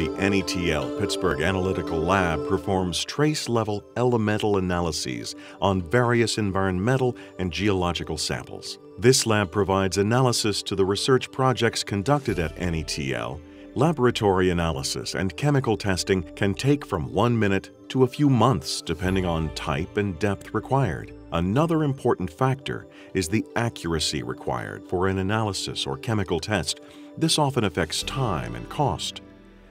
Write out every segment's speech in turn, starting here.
The NETL Pittsburgh Analytical Lab performs trace level elemental analyses on various environmental and geological samples. This lab provides analysis to the research projects conducted at NETL. Laboratory analysis and chemical testing can take from one minute to a few months depending on type and depth required. Another important factor is the accuracy required for an analysis or chemical test. This often affects time and cost.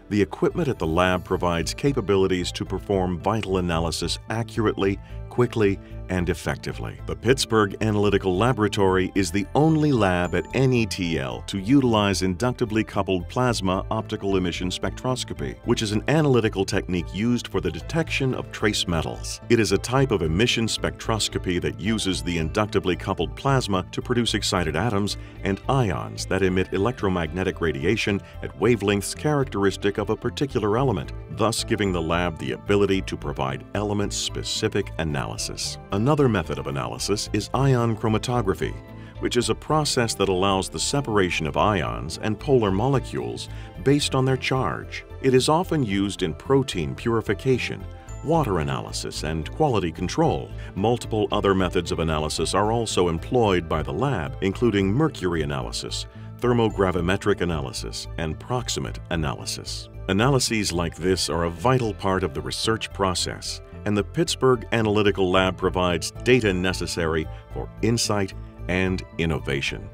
The equipment at the lab provides capabilities to perform vital analysis accurately, quickly, and effectively. The Pittsburgh Analytical Laboratory is the only lab at NETL to utilize inductively coupled plasma optical emission spectroscopy, which is an analytical technique used for the detection of trace metals. It is a type of emission spectroscopy that uses the inductively coupled plasma to produce excited atoms and ions that emit electromagnetic radiation at wavelengths characteristic of a particular element, thus giving the lab the ability to provide element-specific analysis. Another method of analysis is ion chromatography, which is a process that allows the separation of ions and polar molecules based on their charge. It is often used in protein purification, water analysis, and quality control. Multiple other methods of analysis are also employed by the lab, including mercury analysis, thermogravimetric analysis, and proximate analysis. Analyses like this are a vital part of the research process and the Pittsburgh Analytical Lab provides data necessary for insight and innovation.